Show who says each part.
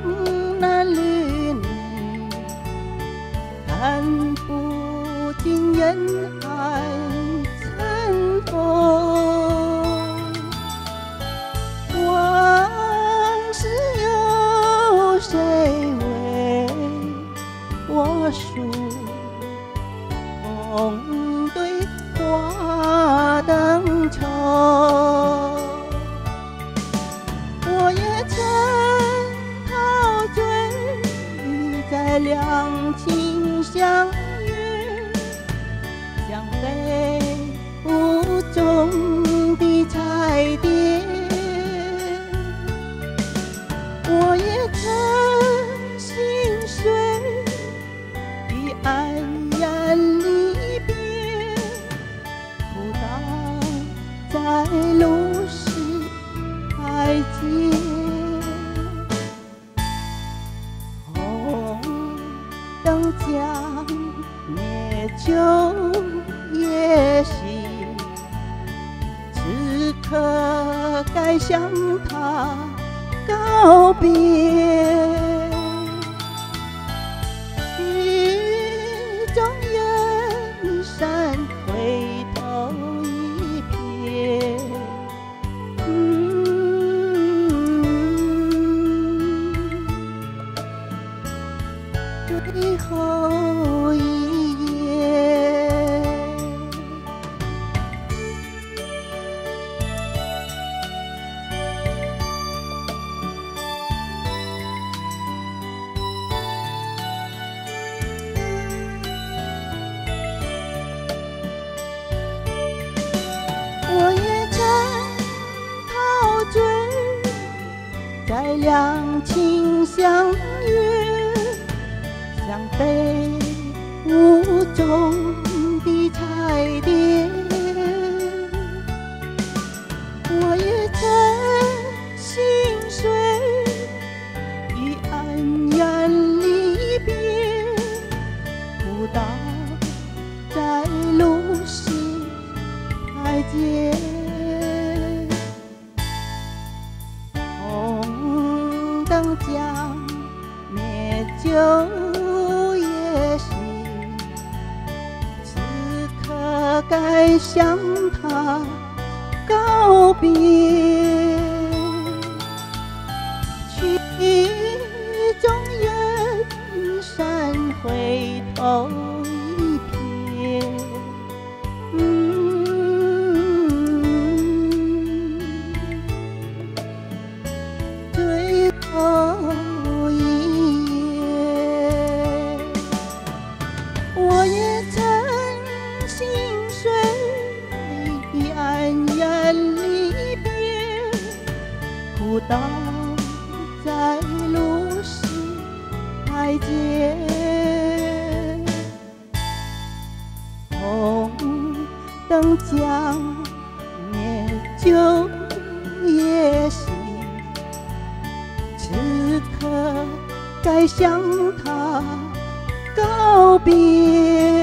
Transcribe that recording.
Speaker 1: 红男绿女看不尽人海尘封往事有谁为我诉衷两情相灯将灭酒夜醒，此刻该向他告别。最后一页。我也曾陶醉在两情相悦，像飞雾中的彩蝶。我也曾心碎的黯然离别，哭倒在路石台阶。红灯将灭就向他告别。曲终人散，回头一瞥。最后一页，我也曾心哭倒在路石台阶。红灯将灭就夜袭，此刻该向他告别。